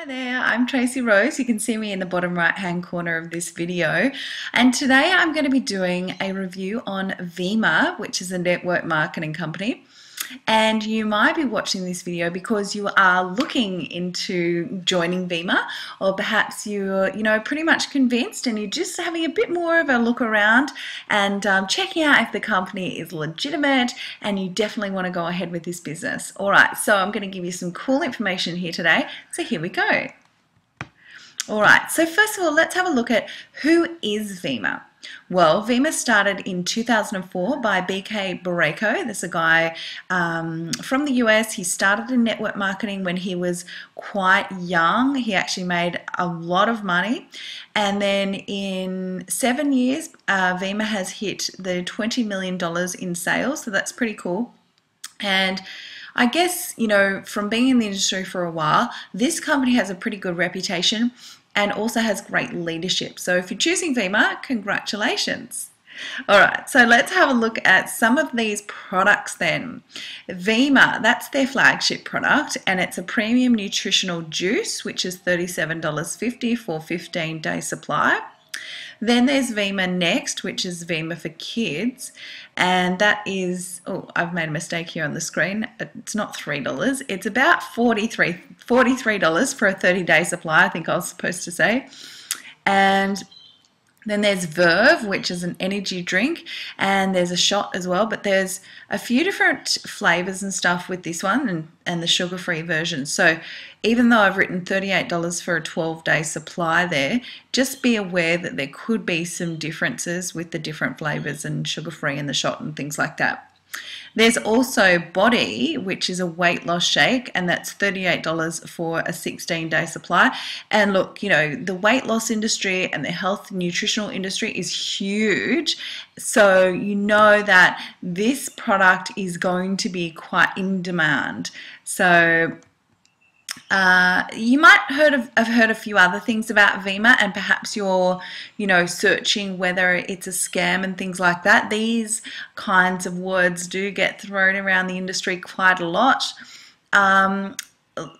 Hi there, I'm Tracey Rose. You can see me in the bottom right hand corner of this video. And today I'm going to be doing a review on Vemma, which is a network marketing company and you might be watching this video because you are looking into joining Vemma or perhaps you're you know pretty much convinced and you're just having a bit more of a look around and um, checking out if the company is legitimate and you definitely want to go ahead with this business. Alright so I'm going to give you some cool information here today so here we go. Alright so first of all let's have a look at who is Vemma. Well, Vemma started in 2004 by BK Boreyko. There's a guy um, from the US. He started in network marketing when he was quite young. He actually made a lot of money. And then in seven years, uh, Vemma has hit the $20 million in sales. So that's pretty cool. And I guess, you know, from being in the industry for a while, this company has a pretty good reputation and also has great leadership. So if you're choosing Vemma, congratulations. All right, so let's have a look at some of these products then. Vemma, that's their flagship product, and it's a premium nutritional juice, which is $37.50 for 15 day supply. Then there's Vemma Next, which is Vemma for kids, and that is, oh, I've made a mistake here on the screen. It's not $3, it's about $43, $43 for a 30 day supply, I think I was supposed to say. And then there's Verve, which is an energy drink, and there's a shot as well. But there's a few different flavors and stuff with this one and, and the sugar free version. So even though I've written $38 for a 12 day supply there, just be aware that there could be some differences with the different flavors and sugar free and the shot and things like that. There's also BOD-E, which is a weight loss shake, and that's $38 for a 16 day supply. And look, you know, the weight loss industry and the health nutritional industry is huge. So you know that this product is going to be quite in demand. So uh, you might heard of, have heard a few other things about Vemma and perhaps you're, you know, searching whether it's a scam and things like that. These kinds of words do get thrown around the industry quite a lot. Um,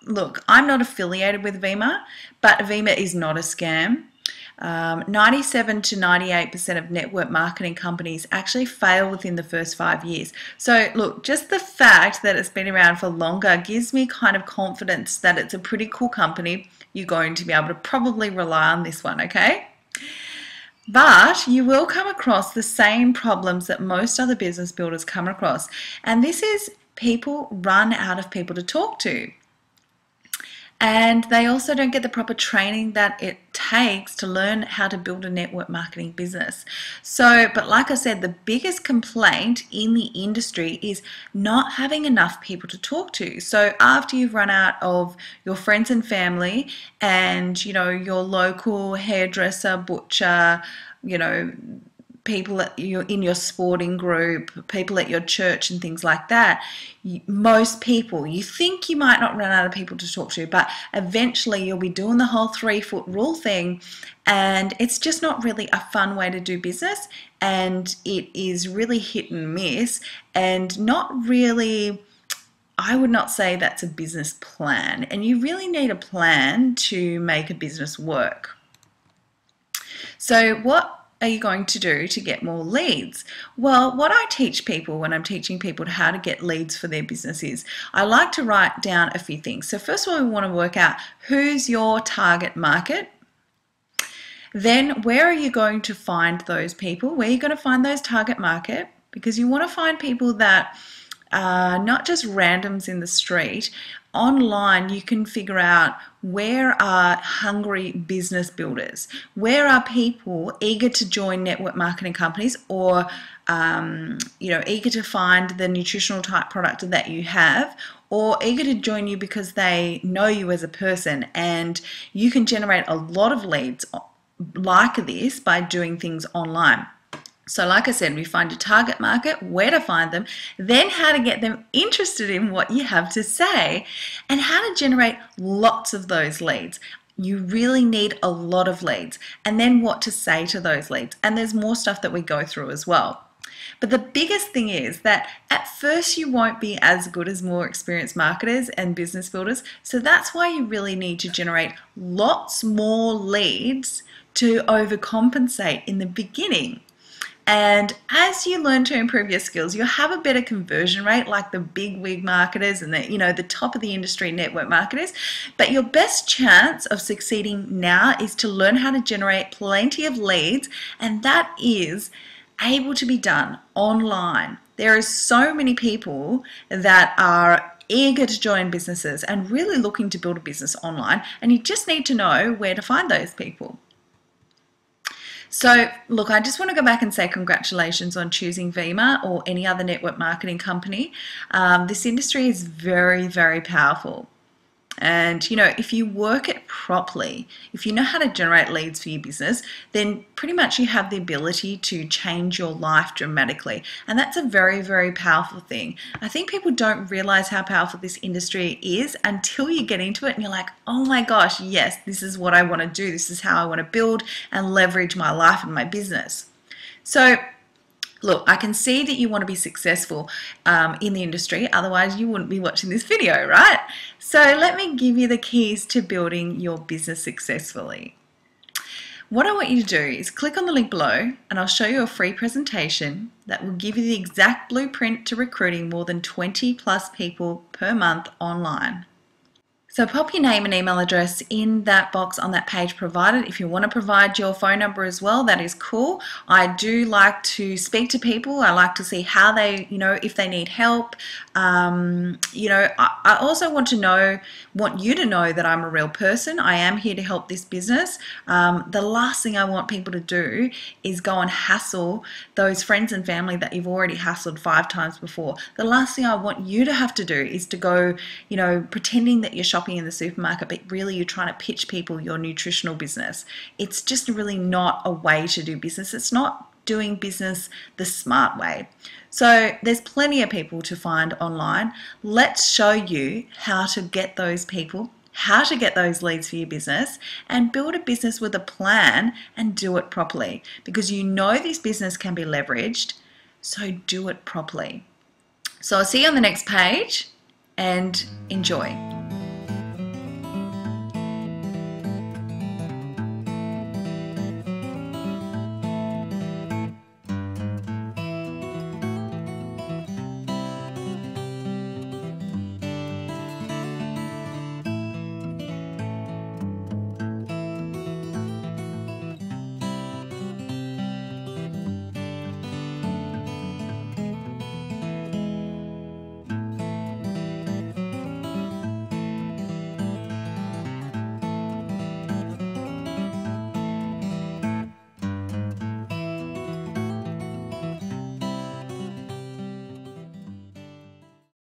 look, I'm not affiliated with Vemma, but Vemma is not a scam. Um, 97 to 98% of network marketing companies actually fail within the first five years. So, look, just the fact that it's been around for longer gives me kind of confidence that it's a pretty cool company. You're going to be able to probably rely on this one, okay? But you will come across the same problems that most other business builders come across. And this is people run out of people to talk to and they also don't get the proper training that it takes to learn how to build a network marketing business. So, but like I said, the biggest complaint in the industry is not having enough people to talk to. So, after you've run out of your friends and family and, you know, your local hairdresser, butcher, you know, people at your in your sporting group, people at your church, and things like that. most people, you think you might not run out of people to talk to, but eventually you'll be doing the whole three foot rule thing, and it's just not really a fun way to do business, and it is really hit and miss, and not really. I would not say that's a business plan, and you really need a plan to make a business work. So, what are you going to do to get more leads? Well, what I teach people when I'm teaching people how to get leads for their business is I like to write down a few things. So, first of all, we want to work out who's your target market. Then, where are you going to find those people? Where are you going to find those target market? Because you want to find people that are not just randoms in the street. Online you can figure out where are hungry business builders? Where are people eager to join network marketing companies or um, you know eager to find the nutritional type product that you have or eager to join you because they know you as a person? And you can generate a lot of leads like this by doing things online so, like I said, we find your target market, where to find them, then how to get them interested in what you have to say, and how to generate lots of those leads. You really need a lot of leads, and then what to say to those leads. And there's more stuff that we go through as well. But the biggest thing is that at first you won't be as good as more experienced marketers and business builders. So that's why you really need to generate lots more leads to overcompensate in the beginning. And as you learn to improve your skills, you'll have a better conversion rate like the big wig marketers and the, you know, the top of the industry network marketers. But your best chance of succeeding now is to learn how to generate plenty of leads. And that is able to be done online. There are so many people that are eager to join businesses and really looking to build a business online, and you just need to know where to find those people. So, look, I just want to go back and say congratulations on choosing Vemma or any other network marketing company. Um, this industry is very, very powerful. And you know, if you work it properly, if you know how to generate leads for your business, then pretty much you have the ability to change your life dramatically. And that's a very, very powerful thing. I think people don't realize how powerful this industry is until you get into it and you're like, oh my gosh, yes, this is what I want to do. This is how I want to build and leverage my life and my business. So Look, I can see that you want to be successful um, in the industry, otherwise, you wouldn't be watching this video, right? So, let me give you the keys to building your business successfully. What I want you to do is click on the link below and I'll show you a free presentation that will give you the exact blueprint to recruiting more than 20 plus people per month online. So pop your name and email address in that box on that page provided. If you want to provide your phone number as well, that is cool. I do like to speak to people. I like to see how they, you know, if they need help. Um, you know, I, I also want to know, want you to know that I'm a real person. I am here to help this business. Um, the last thing I want people to do is go and hassle those friends and family that you've already hassled five times before. The last thing I want you to have to do is to go, you know, pretending that you're shopping shopping in the supermarket, but really you're trying to pitch people your nutritional business. It's just really not a way to do business. It's not doing business the smart way. So there's plenty of people to find online. Let's show you how to get those people, how to get those leads for your business and build a business with a plan and do it properly because you know this business can be leveraged. So do it properly. So I'll see you on the next page and enjoy.